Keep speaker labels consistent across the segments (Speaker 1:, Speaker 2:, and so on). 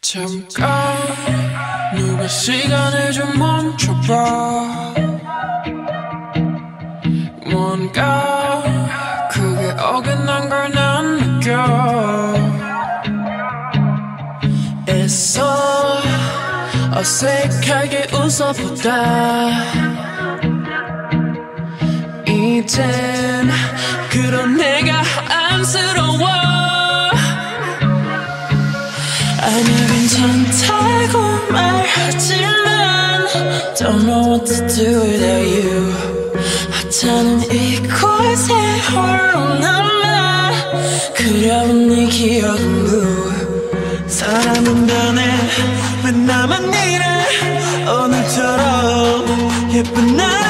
Speaker 1: 잠깐 누가 시간을 좀 멈춰봐. 뭔가 그게 어긋난 걸 난 느껴. 애써 어색하게 웃어보다. 이젠 그런 내가 안쓰러워 아니 괜찮다고 말하지만 Don't know what to do without you. 하찮은 이곳에 홀로 남아 그려본 네 기억은 blue
Speaker 2: 사람은 변해 왜 나만 이래? 오늘처럼 예쁜 날에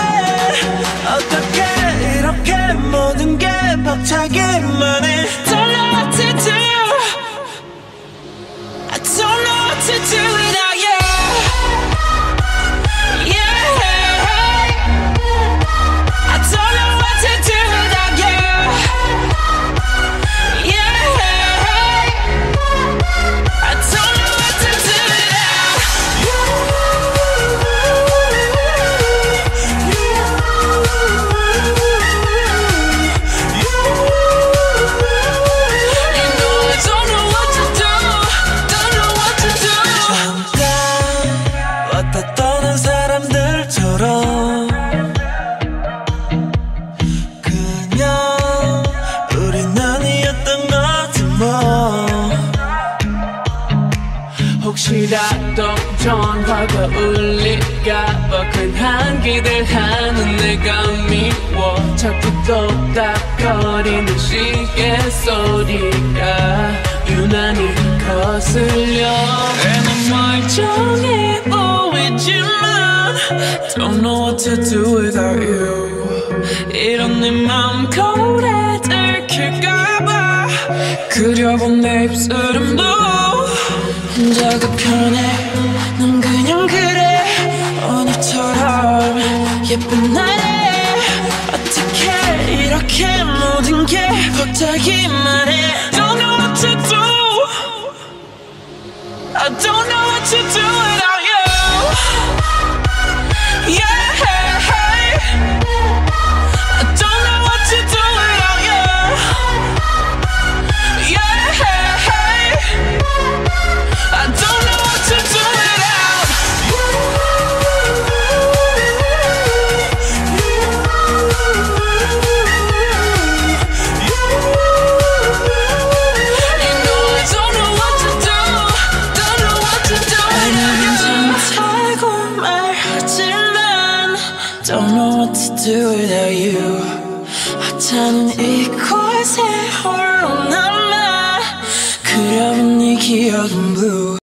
Speaker 2: 어떻게 이렇게 모든 게 벅차기만 해
Speaker 1: should do 혹시라도 전화가 울릴까봐 괜한 기대하는 내가 미워. 자꾸 또닥거리는 시계 소리가 유난히 거슬려. 난 멀쩡해 보이지만 Don't know what to do without you. 이런 내 맘 거울에 들킬까봐 그려본 내 입술은 blue 자극하네 넌 그냥 그래. 오늘처럼 예쁜 날에 어떻게 이렇게 모든 게 벅차기만 해 Don't know what to do without you 하찮은 이곳에 홀로 남아 그려본 네 기억은 blue